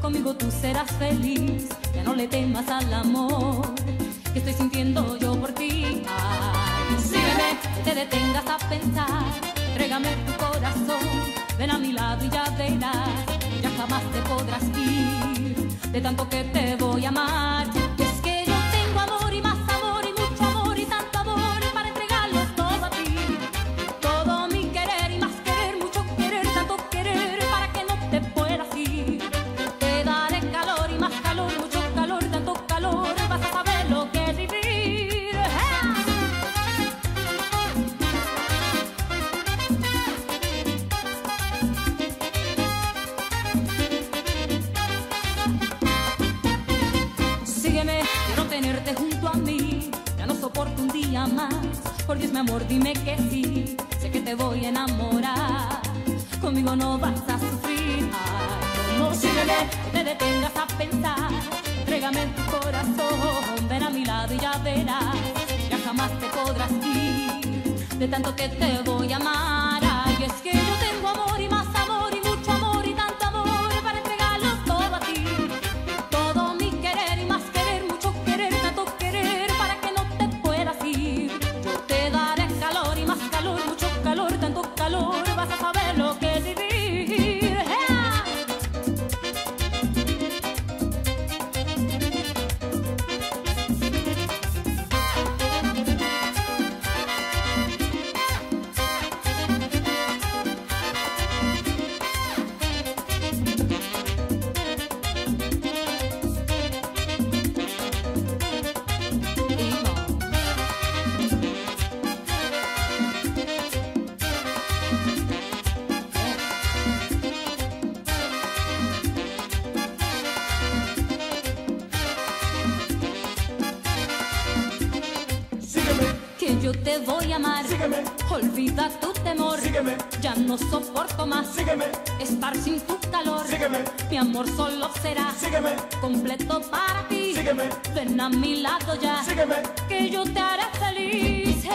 conmigo tú serás feliz, ya no le temas al amor que estoy sintiendo yo por ti. Ay, sígueme, te detengas a pensar, trégame tu corazón, ven a mi lado y ya verás, ya jamás te podrás ir, de tanto que te voy a amar. Tenerte junto a mí. Ya no soporto un día más. Por Dios, mi amor, dime que sí. Sé que te voy a enamorar. Conmigo no vas a sufrir. Ay, no, sígueme, te detengas a pensar. Trégame tu corazón. Ven a mi lado y ya verás. Ya jamás te podrás ir. De tanto que te voy a amar. Yo te voy a amar. Sígueme. Olvida tu temor. Sígueme. Ya no soporto más. Sígueme. Estar sin tu calor. Sígueme. Mi amor solo será. Sígueme. Completo para ti. Sígueme. Ven a mi lado ya. Sígueme. Que yo te haré feliz.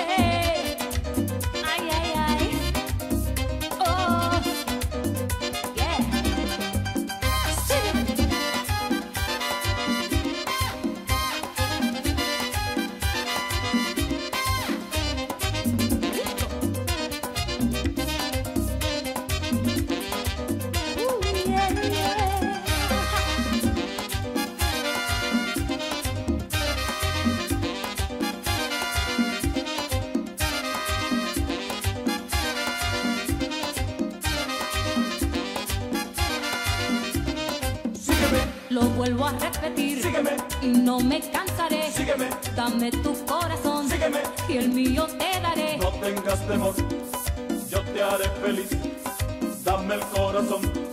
Lo vuelvo a repetir. Sígueme. Y no me cansaré. Sígueme. Dame tu corazón. Sígueme. Y el mío te daré. No tengas temor. Yo te haré feliz. Dame el corazón